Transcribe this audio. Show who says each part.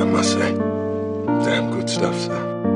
Speaker 1: I must say. Damn good stuff, sir.